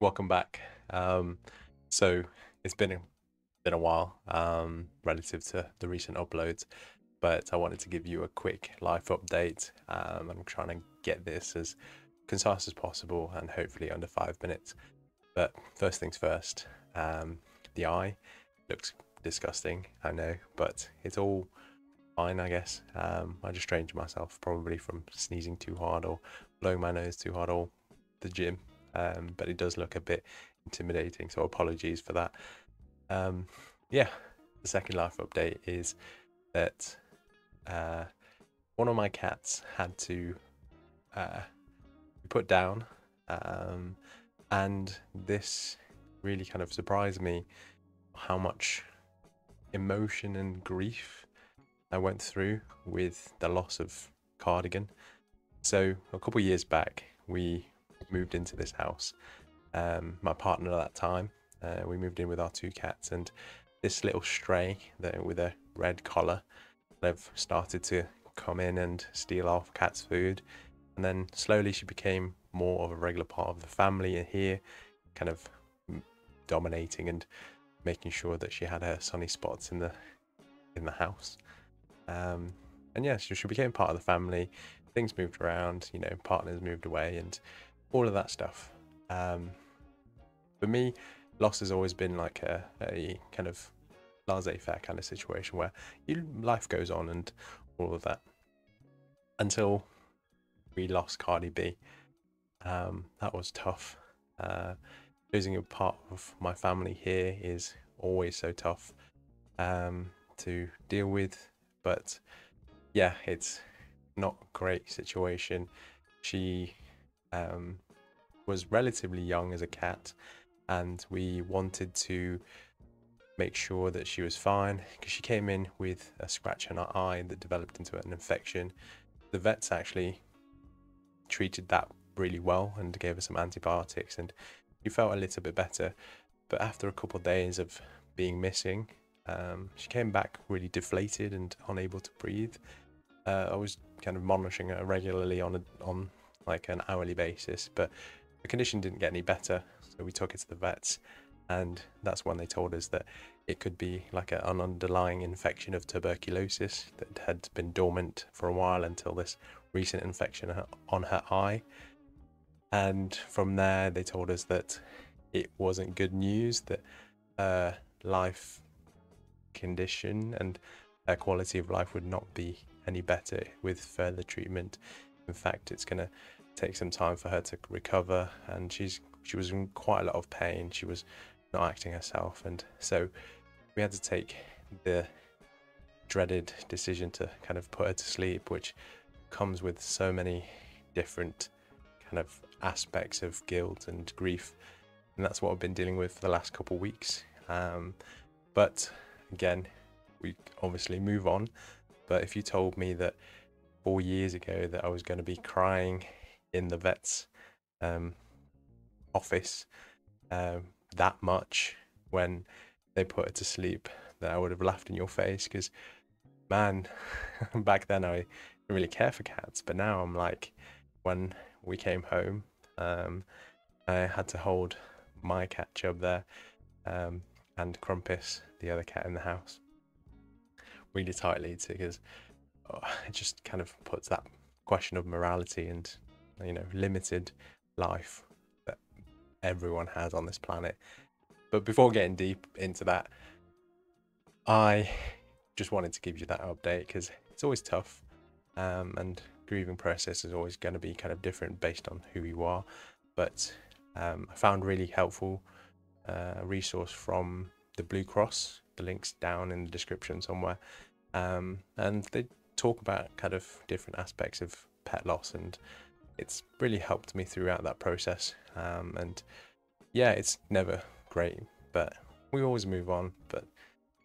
welcome back. Um, so it's been a, been a while um, relative to the recent uploads, but I wanted to give you a quick life update. Um, I'm trying to get this as concise as possible and hopefully under five minutes. But first things first, um, the eye looks disgusting, I know, but it's all fine, I guess. Um, I just strained myself probably from sneezing too hard or blowing my nose too hard or the gym um, but it does look a bit intimidating. So apologies for that. Um, yeah, the second life update is that uh, one of my cats had to uh, be put down, um, and this really kind of surprised me how much emotion and grief I went through with the loss of Cardigan. So a couple years back, we moved into this house. Um, my partner at that time, uh, we moved in with our two cats, and this little stray that with a red collar, they've started to come in and steal our cat's food, and then slowly she became more of a regular part of the family here, kind of dominating and making sure that she had her sunny spots in the in the house. Um, and yeah, she, she became part of the family. Things moved around, you know, partners moved away, and all of that stuff. Um, for me, loss has always been like a, a kind of laissez-faire kind of situation where you, life goes on and all of that. Until we lost Cardi B, um, that was tough. Uh, losing a part of my family here is always so tough um, to deal with, but yeah, it's not great situation. She um, was relatively young as a cat, and we wanted to make sure that she was fine because she came in with a scratch on her eye that developed into an infection. The vets actually treated that really well and gave her some antibiotics, and she felt a little bit better. But after a couple of days of being missing, um, she came back really deflated and unable to breathe. Uh, I was kind of monitoring her regularly on a, on like an hourly basis, but the condition didn't get any better. So we took it to the vets, and that's when they told us that it could be like an underlying infection of tuberculosis that had been dormant for a while until this recent infection on her eye. And from there, they told us that it wasn't good news, that her life condition and her quality of life would not be any better with further treatment. In fact, it's going to take some time for her to recover and she's she was in quite a lot of pain. She was not acting herself and so we had to take the dreaded decision to kind of put her to sleep which comes with so many different kind of aspects of guilt and grief. And that's what I've been dealing with for the last couple of weeks. Um, but again we obviously move on. But if you told me that four years ago that I was going to be crying in the vet's um, office um, that much when they put her to sleep that I would have laughed in your face because, man, back then I didn't really care for cats, but now I'm like, when we came home, um, I had to hold my cat Chub there um, and Crumpus, the other cat in the house, really tightly because oh, it just kind of puts that question of morality and you know, limited life that everyone has on this planet. But before getting deep into that, I just wanted to give you that update because it's always tough, um, and grieving process is always going to be kind of different based on who you are. But um, I found really helpful uh, resource from the Blue Cross. The link's down in the description somewhere, um, and they talk about kind of different aspects of pet loss and it's really helped me throughout that process. Um, and yeah, it's never great, but we always move on. But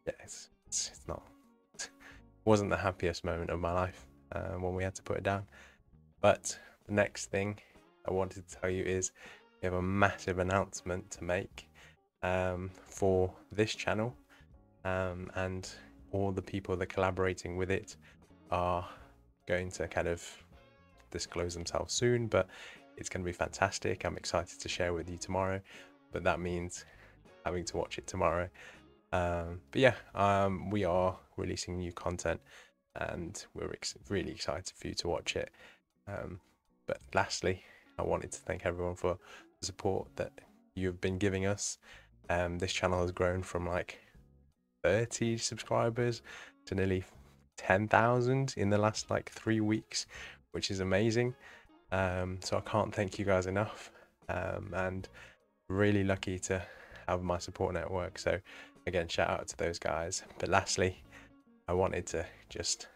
yeah, it's it's, it's not it wasn't the happiest moment of my life uh, when we had to put it down. But the next thing I wanted to tell you is we have a massive announcement to make um, for this channel, um, and all the people that are collaborating with it are going to kind of disclose themselves soon, but it's going to be fantastic. I'm excited to share with you tomorrow, but that means having to watch it tomorrow. Um, but yeah, um, we are releasing new content and we're ex- really excited for you to watch it. Um, but lastly, I wanted to thank everyone for the support that you've been giving us. Um, this channel has grown from like 30 subscribers to nearly 10,000 in the last like three weeks, which is amazing. Um, so I can't thank you guys enough. Um, and really lucky to have my support network. So again, shout out to those guys. But lastly, I wanted to just,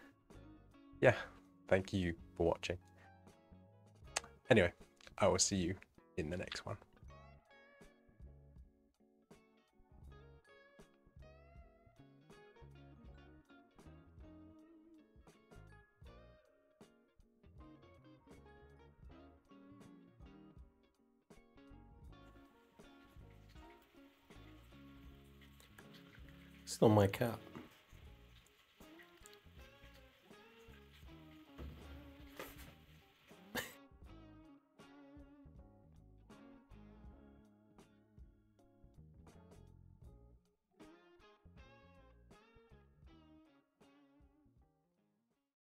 yeah, thank you for watching. Anyway, I will see you in the next one. It's not my cat.